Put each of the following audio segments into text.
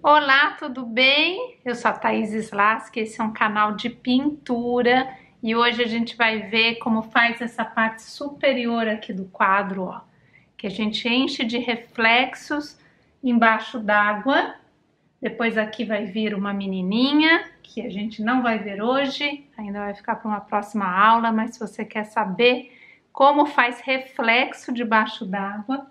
Olá, tudo bem? Eu sou a Thaís Slaski, esse é um canal de pintura e hoje a gente vai ver como faz essa parte superior aqui do quadro, ó, que a gente enche de reflexos embaixo d'água. Depois aqui vai vir uma menininha, que a gente não vai ver hoje, ainda vai ficar para uma próxima aula, mas se você quer saber como faz reflexo debaixo d'água,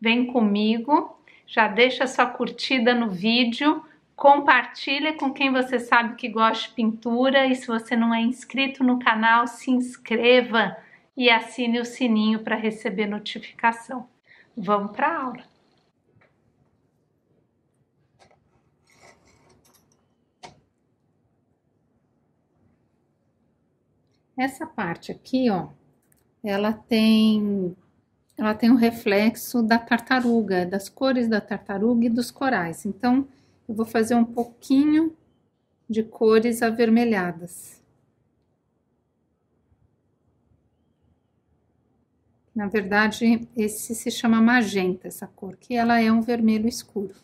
vem comigo já deixa sua curtida no vídeo, compartilha com quem você sabe que gosta de pintura e se você não é inscrito no canal, se inscreva e assine o sininho para receber notificação. Vamos para a aula. Essa parte aqui, ó, ela tem ela tem um reflexo da tartaruga, das cores da tartaruga e dos corais. Então, eu vou fazer um pouquinho de cores avermelhadas. Na verdade, esse se chama magenta, essa cor, que ela é um vermelho escuro.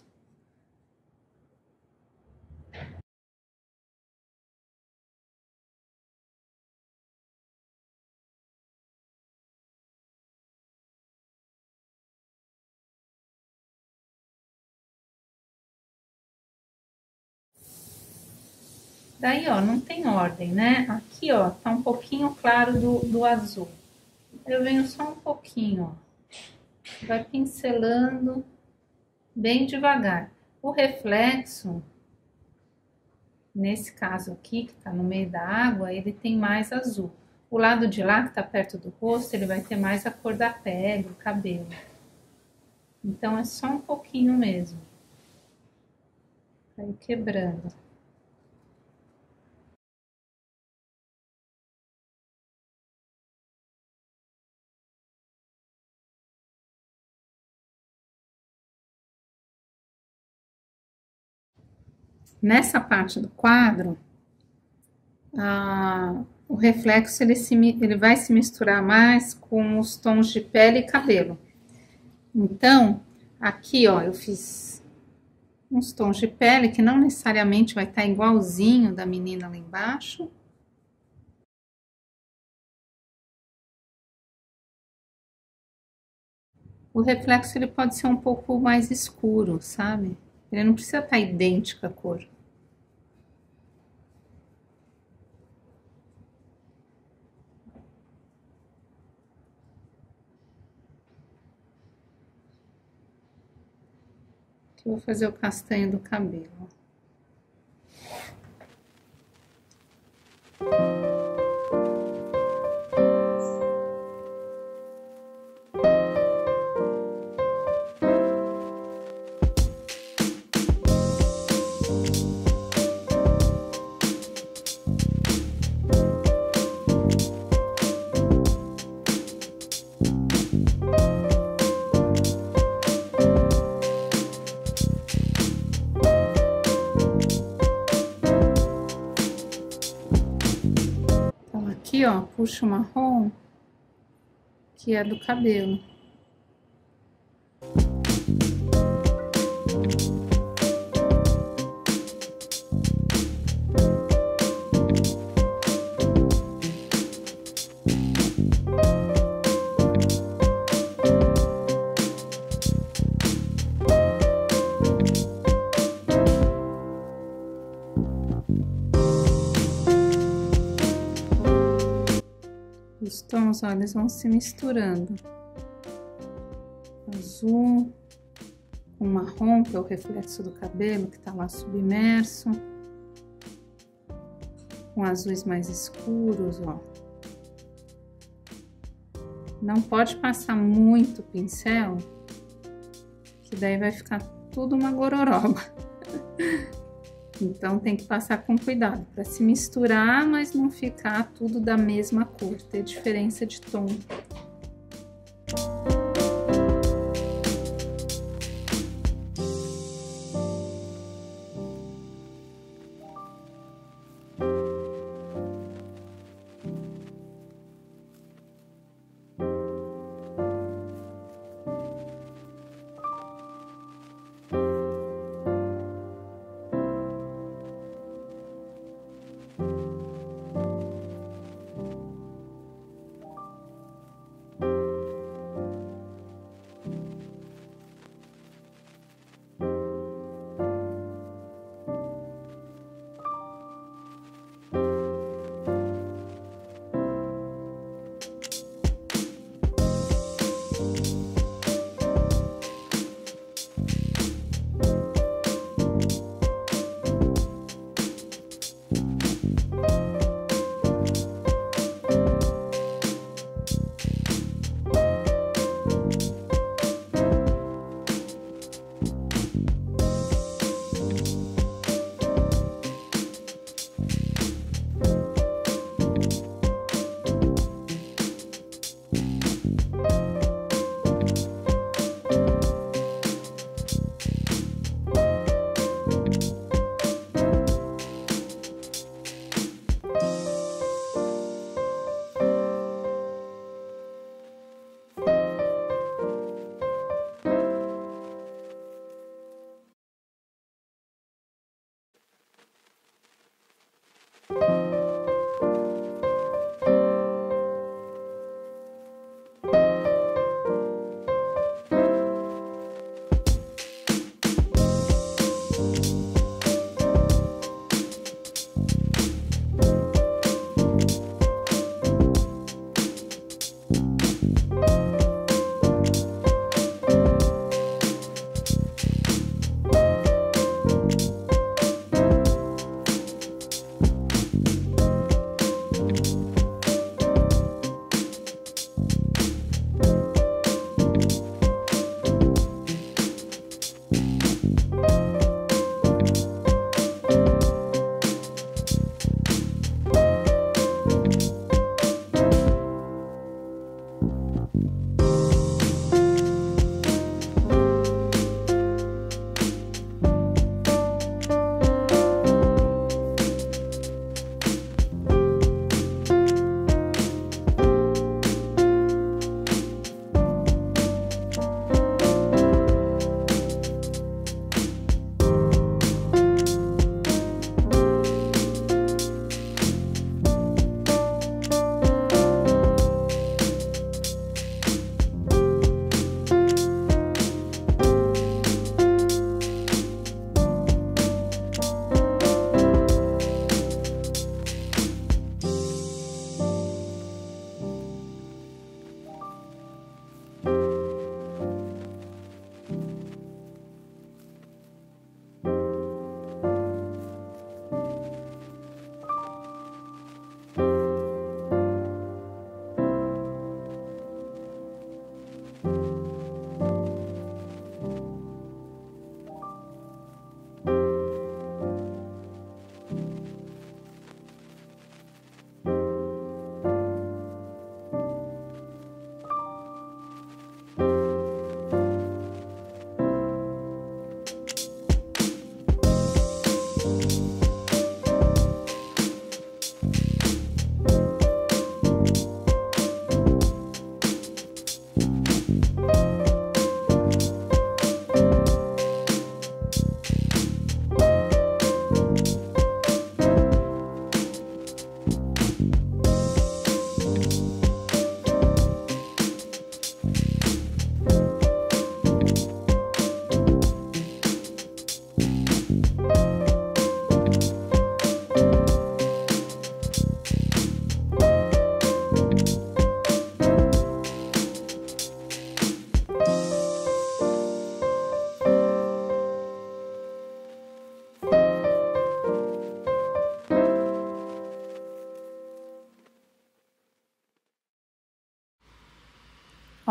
Daí, ó, não tem ordem, né? Aqui, ó, tá um pouquinho claro do, do azul. Eu venho só um pouquinho, ó. Vai pincelando bem devagar. O reflexo, nesse caso aqui, que tá no meio da água, ele tem mais azul. O lado de lá, que tá perto do rosto, ele vai ter mais a cor da pele, o cabelo. Então, é só um pouquinho mesmo. Vai quebrando. Nessa parte do quadro, ah, o reflexo ele, se, ele vai se misturar mais com os tons de pele e cabelo. Então, aqui, ó, eu fiz uns tons de pele que não necessariamente vai estar igualzinho da menina lá embaixo. O reflexo ele pode ser um pouco mais escuro, sabe? Ele não precisa estar idêntica a cor. Aqui eu vou fazer o castanho do cabelo. Ó, puxa o marrom, que é do cabelo. Os eles vão se misturando. Azul com marrom, que é o reflexo do cabelo que tá lá submerso. Com azuis mais escuros, ó. Não pode passar muito pincel, que daí vai ficar tudo uma gororoba. Então tem que passar com cuidado para se misturar, mas não ficar tudo da mesma cor, ter diferença de tom.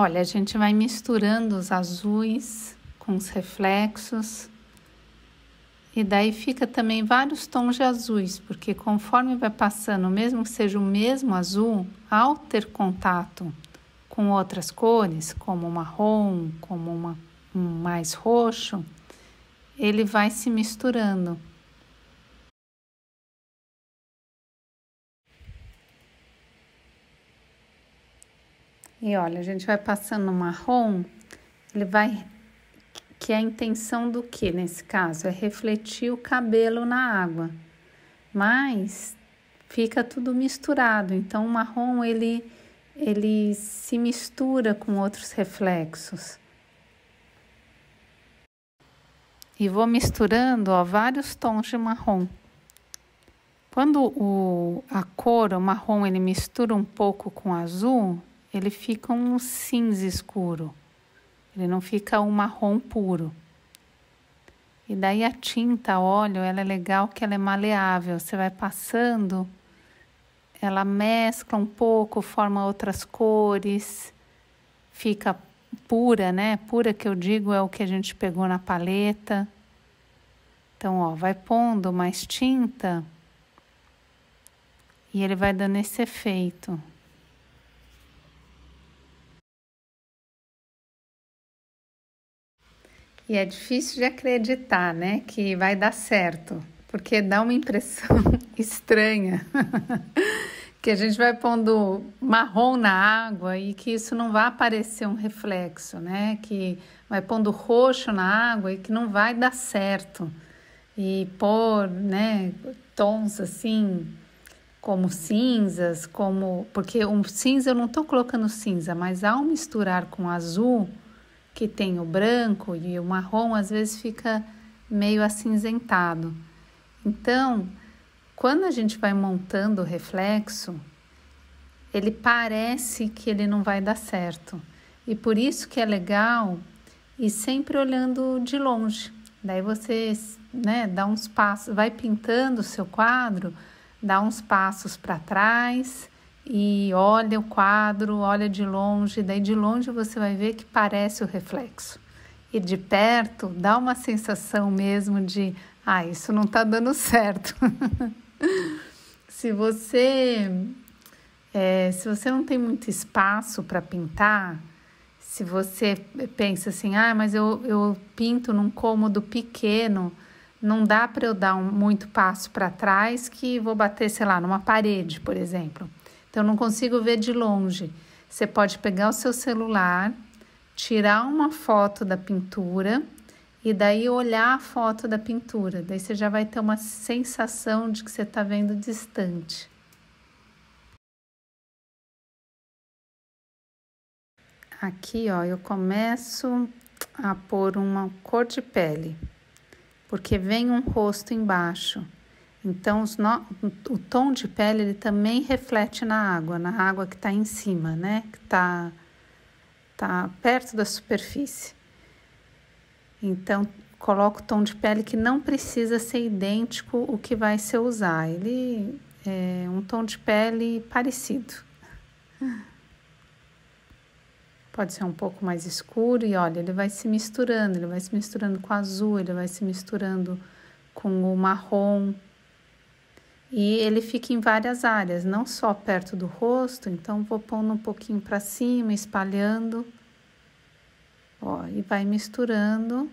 Olha, a gente vai misturando os azuis com os reflexos. E daí fica também vários tons de azuis, porque conforme vai passando, mesmo que seja o mesmo azul, ao ter contato com outras cores, como marrom, como uma, um mais roxo, ele vai se misturando. E olha, a gente vai passando no marrom, ele vai. Que é a intenção do que nesse caso? É refletir o cabelo na água. Mas fica tudo misturado. Então o marrom ele, ele se mistura com outros reflexos. E vou misturando ó, vários tons de marrom. Quando o, a cor, o marrom, ele mistura um pouco com azul, ele fica um cinza escuro, ele não fica um marrom puro. E daí a tinta óleo, ela é legal que ela é maleável, você vai passando, ela mescla um pouco, forma outras cores, fica pura, né? Pura que eu digo é o que a gente pegou na paleta. Então, ó, vai pondo mais tinta e ele vai dando esse efeito. E é difícil de acreditar, né, que vai dar certo, porque dá uma impressão estranha. que a gente vai pondo marrom na água e que isso não vai aparecer um reflexo, né? Que vai pondo roxo na água e que não vai dar certo. E pôr, né, tons assim como cinzas, como porque um cinza eu não estou colocando cinza, mas ao misturar com azul, que tem o branco e o marrom, às vezes fica meio acinzentado. Então, quando a gente vai montando o reflexo, ele parece que ele não vai dar certo. E por isso que é legal ir sempre olhando de longe. Daí você, né, dá uns passos, vai pintando o seu quadro dá uns passos para trás e olha o quadro, olha de longe, daí de longe você vai ver que parece o reflexo. E de perto dá uma sensação mesmo de, ah, isso não está dando certo. se você é, se você não tem muito espaço para pintar, se você pensa assim, ah, mas eu, eu pinto num cômodo pequeno, não dá para eu dar um, muito passo para trás que vou bater, sei lá, numa parede, por exemplo. Então, não consigo ver de longe. Você pode pegar o seu celular, tirar uma foto da pintura e daí olhar a foto da pintura. Daí você já vai ter uma sensação de que você está vendo distante. Aqui, ó, eu começo a pôr uma cor de pele porque vem um rosto embaixo. Então, no... o tom de pele ele também reflete na água, na água que está em cima, né? Que está tá perto da superfície. Então, coloco o tom de pele que não precisa ser idêntico o que vai ser usar. Ele é um tom de pele parecido. Pode ser um pouco mais escuro e olha, ele vai se misturando, ele vai se misturando com azul, ele vai se misturando com o marrom. E ele fica em várias áreas, não só perto do rosto, então vou pondo um pouquinho para cima, espalhando, ó, e vai misturando.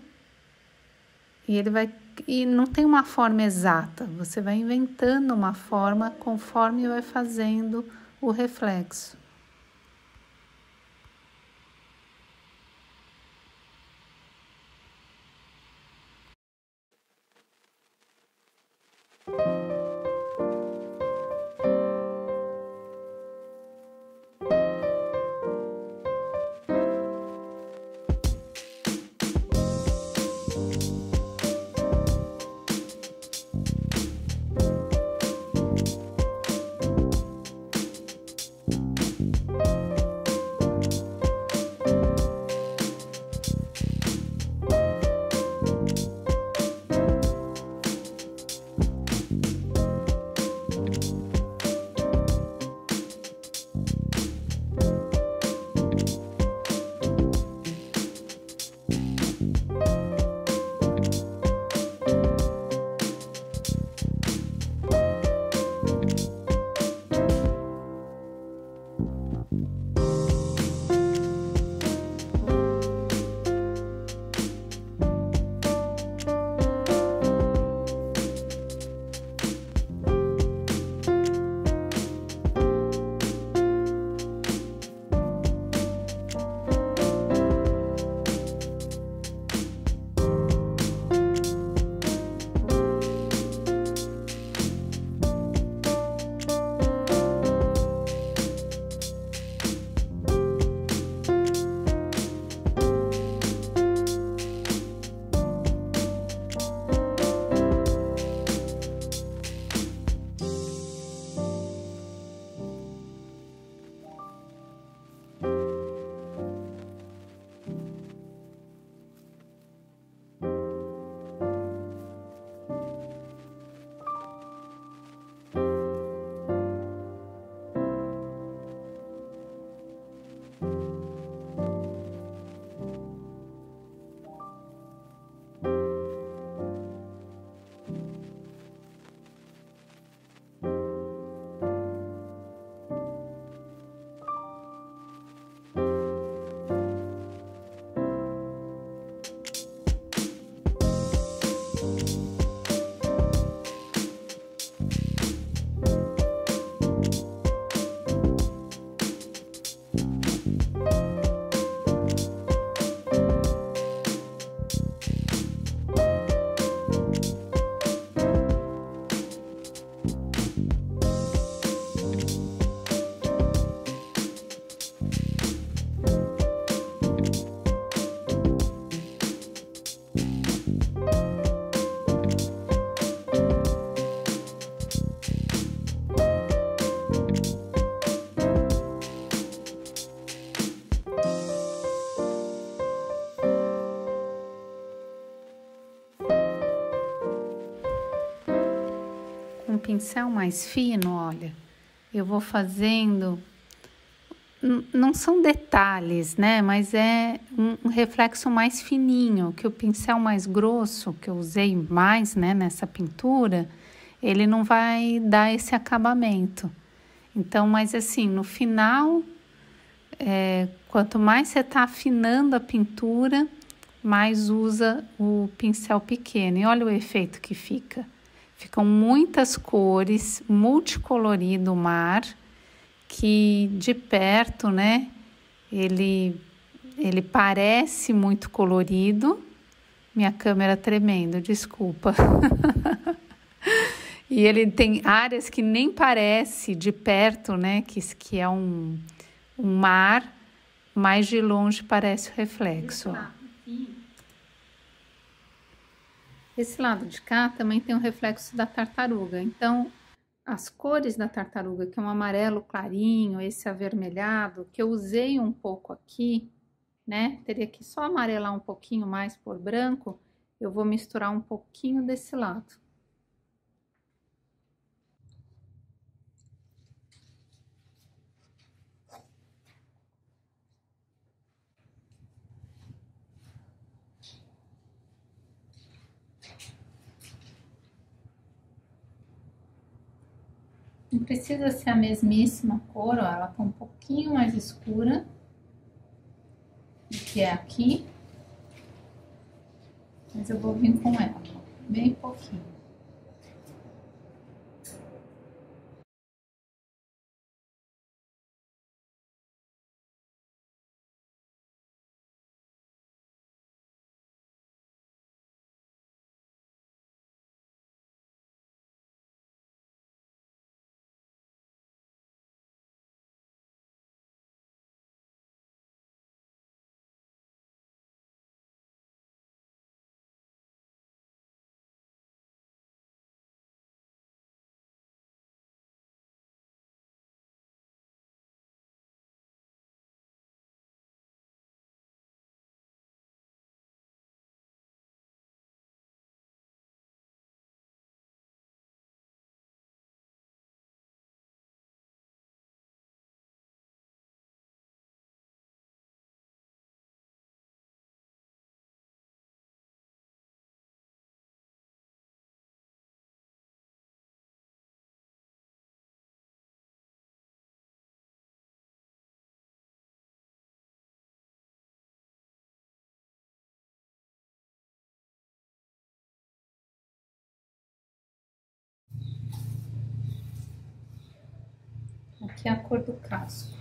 E ele vai e não tem uma forma exata, você vai inventando uma forma conforme vai fazendo o reflexo. Pincel mais fino, olha, eu vou fazendo. Não são detalhes, né? Mas é um reflexo mais fininho, que o pincel mais grosso, que eu usei mais né, nessa pintura, ele não vai dar esse acabamento. Então, mas assim, no final, é, quanto mais você está afinando a pintura, mais usa o pincel pequeno. E olha o efeito que fica. Ficam muitas cores, multicolorido o mar, que de perto, né, ele, ele parece muito colorido. Minha câmera tremendo, desculpa. e ele tem áreas que nem parece de perto, né, que, que é um, um mar, mas de longe parece o reflexo. Ó. Esse lado de cá também tem um reflexo da tartaruga. Então, as cores da tartaruga, que é um amarelo clarinho, esse avermelhado, que eu usei um pouco aqui, né? Teria que só amarelar um pouquinho mais por branco, eu vou misturar um pouquinho desse lado. Não precisa ser a mesmíssima cor, ó, ela tá um pouquinho mais escura do que é aqui. Mas eu vou vir com ela, bem pouquinho. É a cor do casco.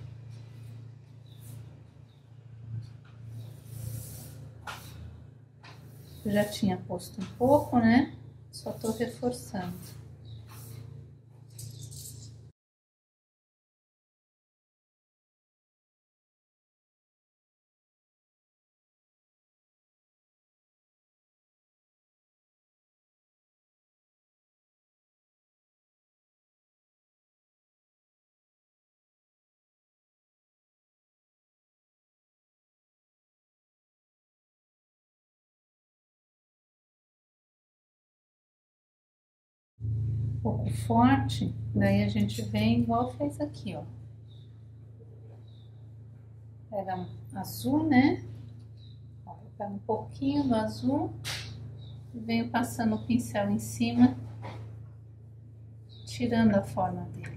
Eu já tinha posto um pouco, né? Só tô reforçando. Pouco forte, daí a gente vem igual fez aqui, ó. Pega azul, né? Pega um pouquinho do azul venho passando o pincel em cima, tirando a forma dele.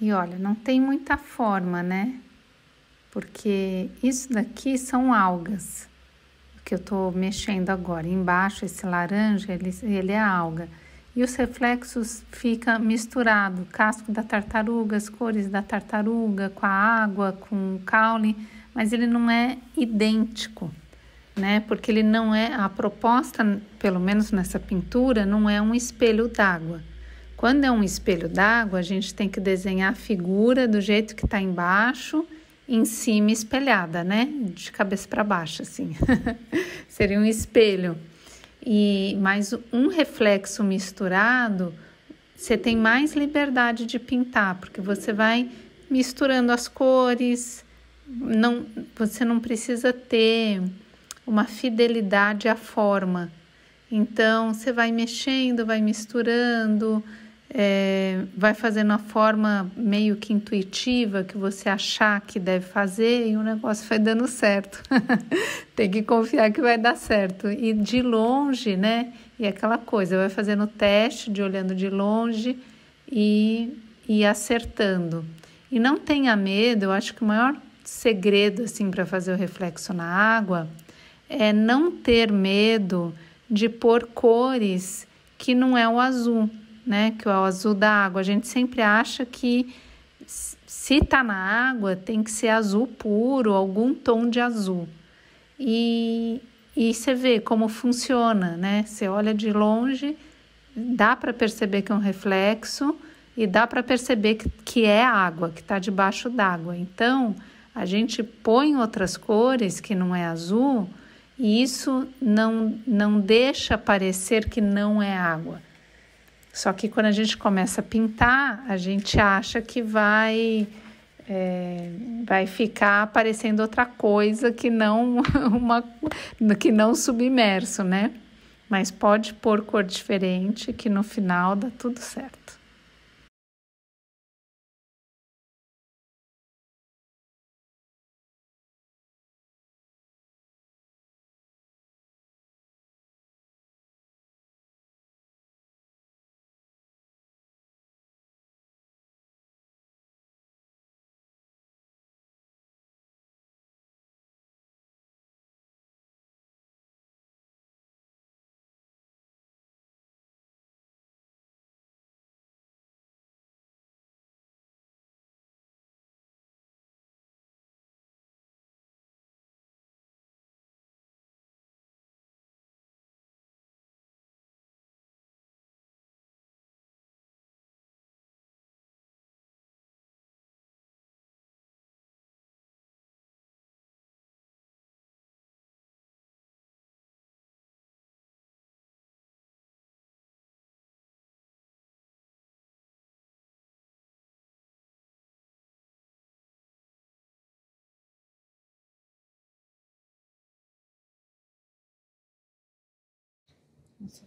E olha, não tem muita forma, né? Porque isso daqui são algas, que eu tô mexendo agora. Embaixo, esse laranja, ele, ele é alga. e os reflexos fica misturado, casco da tartaruga, as cores da tartaruga com a água, com o caule, mas ele não é idêntico, né? Porque ele não é a proposta, pelo menos nessa pintura, não é um espelho d'água. Quando é um espelho d'água, a gente tem que desenhar a figura do jeito que está embaixo, em cima espelhada, né? De cabeça para baixo, assim. Seria um espelho. E mais um reflexo misturado, você tem mais liberdade de pintar, porque você vai misturando as cores, não, você não precisa ter uma fidelidade à forma. Então, você vai mexendo, vai misturando, é, vai fazendo a forma meio que intuitiva que você achar que deve fazer e o negócio vai dando certo. Tem que confiar que vai dar certo. E de longe, né? E aquela coisa, vai fazendo teste de olhando de longe e, e acertando. E não tenha medo, eu acho que o maior segredo assim para fazer o reflexo na água é não ter medo de pôr cores que não é o azul né? Que é o azul da água. A gente sempre acha que se está na água tem que ser azul puro, algum tom de azul. E, e você vê como funciona, né? Você olha de longe, dá para perceber que é um reflexo e dá para perceber que, que é água, que está debaixo d'água. Então, a gente põe outras cores que não é azul e isso não, não deixa parecer que não é água. Só que quando a gente começa a pintar, a gente acha que vai é, vai ficar aparecendo outra coisa que não uma que não submerso, né? Mas pode pôr cor diferente que no final dá tudo certo.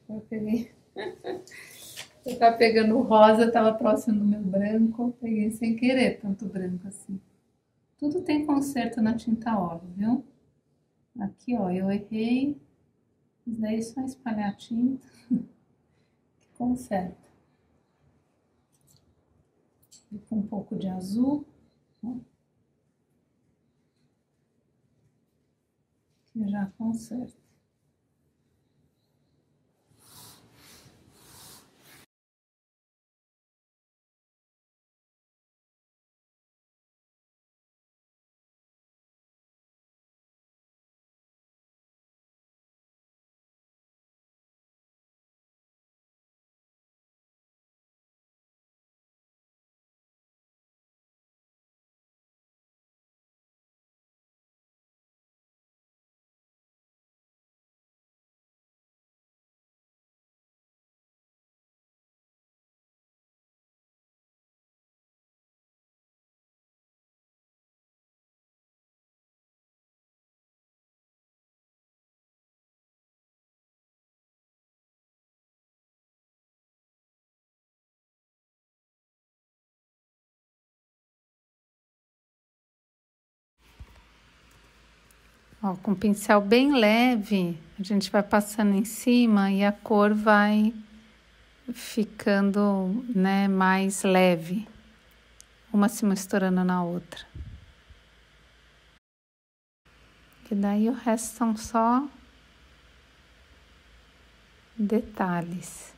Eu peguei. Eu tava pegando o rosa, tava próximo do meu branco, peguei sem querer tanto branco assim. Tudo tem conserto na tinta óleo, viu? Aqui, ó, eu errei. Mas daí é só espalhar a tinta que conserta. E com um pouco de azul. Que já conserta. Ó, com um pincel bem leve, a gente vai passando em cima e a cor vai ficando né, mais leve, uma se misturando na outra. E daí o resto são só detalhes.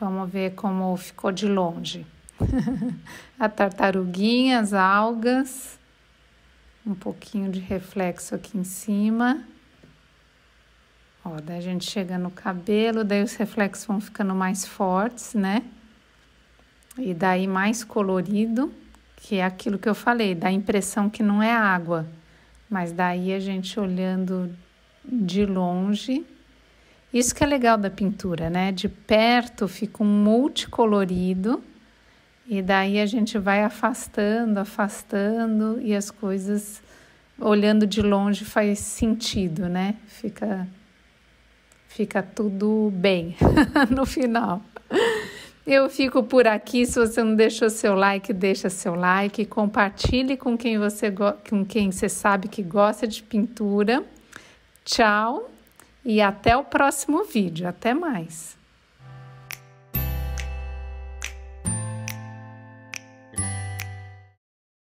Vamos ver como ficou de longe. a tartaruguinha, as algas, um pouquinho de reflexo aqui em cima. Ó, daí a gente chega no cabelo, daí os reflexos vão ficando mais fortes, né? E daí mais colorido, que é aquilo que eu falei, dá a impressão que não é água, mas daí a gente olhando de longe. Isso que é legal da pintura, né? De perto fica um multicolorido e daí a gente vai afastando, afastando e as coisas olhando de longe faz sentido, né? Fica fica tudo bem no final. Eu fico por aqui. Se você não deixou seu like, deixa seu like, compartilhe com quem você com quem você sabe que gosta de pintura. Tchau e até o próximo vídeo. Até mais.